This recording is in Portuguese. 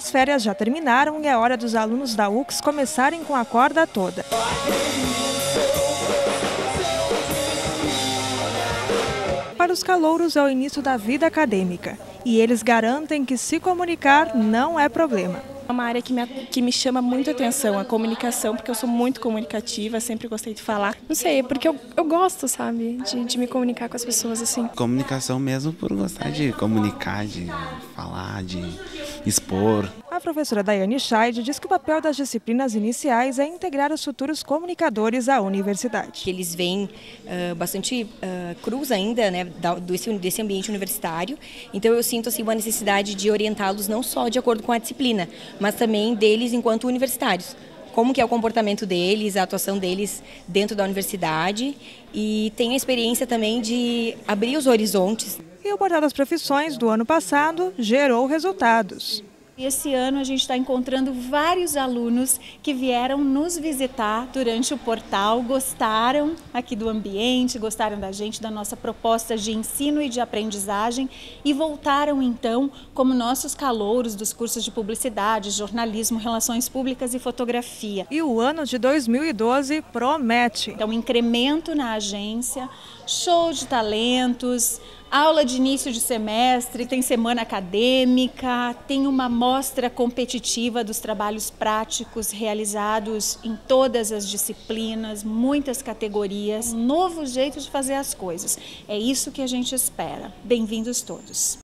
As férias já terminaram e é hora dos alunos da UX começarem com a corda toda. Para os calouros é o início da vida acadêmica e eles garantem que se comunicar não é problema. É uma área que me, que me chama muito atenção, a comunicação, porque eu sou muito comunicativa, sempre gostei de falar. Não sei, porque eu, eu gosto, sabe, de, de me comunicar com as pessoas assim. Comunicação mesmo por gostar de comunicar, de falar, de expor. A professora Daiane Scheid diz que o papel das disciplinas iniciais é integrar os futuros comunicadores à universidade. Eles vêm uh, bastante uh, cruz ainda, né, desse, desse ambiente universitário. Então eu sinto assim uma necessidade de orientá-los não só de acordo com a disciplina, mas também deles enquanto universitários como que é o comportamento deles, a atuação deles dentro da universidade e tenho a experiência também de abrir os horizontes. E o Portal das Profissões do ano passado gerou resultados. Esse ano a gente está encontrando vários alunos que vieram nos visitar durante o portal, gostaram aqui do ambiente, gostaram da gente, da nossa proposta de ensino e de aprendizagem e voltaram então como nossos calouros dos cursos de publicidade, jornalismo, relações públicas e fotografia. E o ano de 2012 promete. Então, incremento na agência, show de talentos, aula de início de semestre, tem semana acadêmica, tem uma mostra competitiva dos trabalhos práticos realizados em todas as disciplinas, muitas categorias, um novo jeito de fazer as coisas. É isso que a gente espera. Bem-vindos todos.